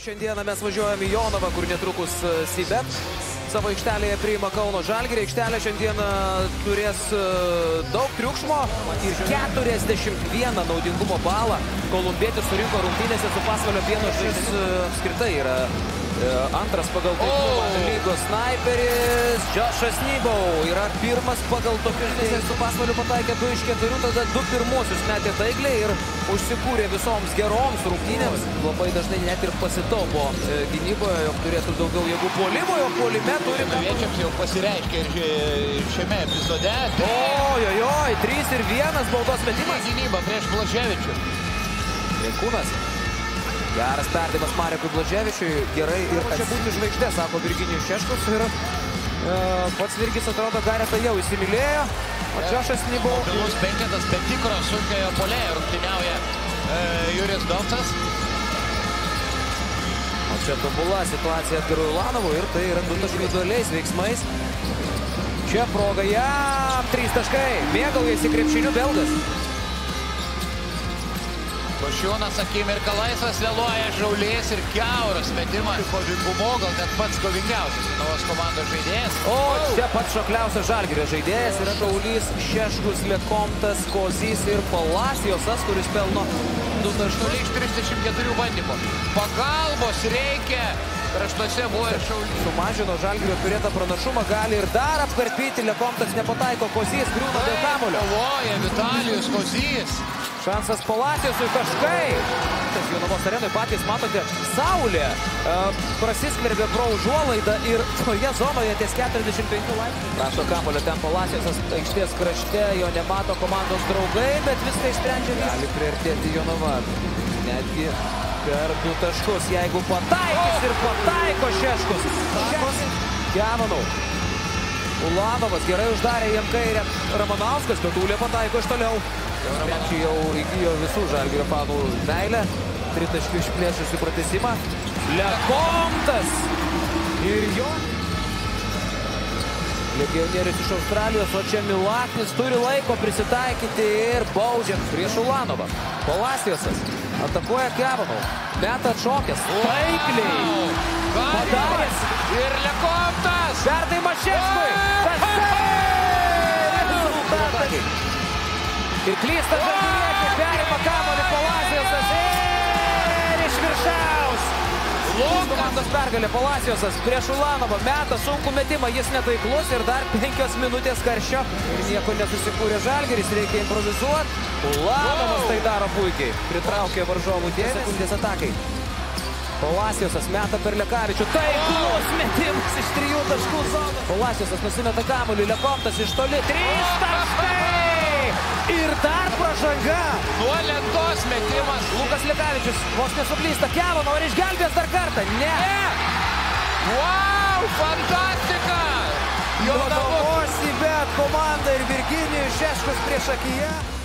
Šiandieną mes važiuojame į Jonavą, kur netrukus e, Sibet savo aikštelėje priima Kauno Žalgirį. Aikštelė šiandieną turės e, daug triukšmo ir 41 naudingumo balą. Kolumbietis surinko rungtynėse su pasvalio pieno šis e, apskritai yra antras pagal taiklumą oh. lygos snaiperis. Džošas Nybau yra pirmas pagal tokius žaidėjus su pasvaliu pataikė 2 iš 4, tada 2 pirmuosius metė taikliai ir užsikūrė visoms geroms rungtynėms. Labai dažnai net ir pasitaupo e, gynyboje, jog turėtų daugiau jėgų puolimo, jo puolime turi... Viečiams jau pasireiškia ir šiame epizode. Ojojoj, 3 ir 1 baudos metimas. Gynyba prieš Blaževičių. Rinkūnas. Geras perdavimas Marekui Blaževičiui. Gerai ir čia būti žvaigždė, sako Virginijus Šeškus. Ir e, pats Virgis atrodo Garetą jau įsimylėjo. O Džošas Nybau. Mobilus penketas be tikro sunkiojo polėjo rungtyniauja e, Juris Dovcas. O čia tobula situacija Edgarui Ulanovui ir tai yra du taškai individualiais veiksmais. Čia proga jam, trys taškai. Mėgaujasi krepšiniu Belgas. Košiūnas akimirką laisvas vėluoja Žaulės ir keuras metimas. Kovingumo gal net pats kovingiausias Lietuvos komandos žaidėjas. O čia pats šokliausias Žalgirio žaidėjas yra Žaulys, Šeškus, Lekomtas, Kozys ir Palaciosas, kuris pelno 2 taškai iš 34 bandymų. Pagalbos reikia. Kraštuose buvo ir šaulys. Sumažino Žalgirio turėtą pranašumą, gali ir dar apkarpyti. Lekomtas nepataiko, Kozys griūna dėl kamulio. Kovoja Vitalijus Kozys. Šansas Palacijosui taškai. Jonavos arenui patys matote, Saulė e, prasiskverbė pro užuolaidą ir toje zonoje ties 45 laipsnių. Prašo kamulio ten Palacijosas aikštės krašte, jo nemato komandos draugai, bet viską išsprendžia. Gali priartėti Jonava. Netgi per du taškus, jeigu pataikys ir pataiko Šeškus. Gemanau. Ulanovas gerai uždarė jam kairę. Ramanauskas, bet Ulė pataiko iš toliau. Krepšį jau įgyjo visų žalgirio fanų meilę. Tritaškių išplėšusi pratesimą. Lekomtas! Ir jo. Legionierius iš Australijos, o čia Milaknis turi laiko prisitaikyti ir baudžia prieš Ulanovą. Palaciosas atakuoja Kevanau. Meta atšokęs. Taikliai. Padaręs. Ir Lekomtas. Ir klysta Žalgiriečiai, perima kamuolį Palaciosas ir iš viršaus. Komandos pergalė Palaciosas prieš Ulanovą meta sunkų metimą, jis netaiklus ir dar penkios minutės karščio. Ir nieko nesusikūrė Žalgiris, reikia improvizuoti. Ulanovas tai daro puikiai, pritraukė varžovų dėmesį. Sekundės atakai. Palaciosas meta per Lekavičių. Taiklus metimas iš trijų taškų zonos. Palaciosas nusimeta kamuolį, Lekomtas iš toli. Trys taškai! Pražanga. Nuo lentos metimas. Lukas Lekavičius vos nesuklysta. Kevono ar išgelbės dar kartą? Ne. Ne. Wow, fantastika. Jonavos į bet komandą ir Virginijus Šeškus prieš akiją.